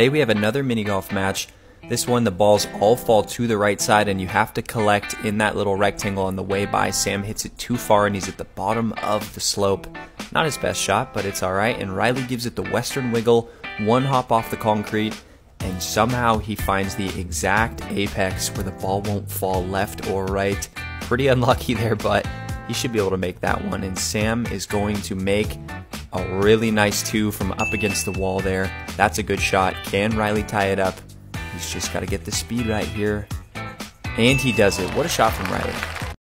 Today we have another mini golf match. This one, the balls all fall to the right side, and you have to collect in that little rectangle on the way by. Sam hits it too far, and he's at the bottom of the slope. Not his best shot, but it's alright. And Riley gives it the Western Wiggle, one hop off the concrete, and somehow he finds the exact apex where the ball won't fall left or right. Pretty unlucky there, but he should be able to make that one. And Sam is going to make a really nice two from up against the wall there. That's a good shot. Can Riley tie it up? He's just got to get the speed right here. And he does it. What a shot from Riley.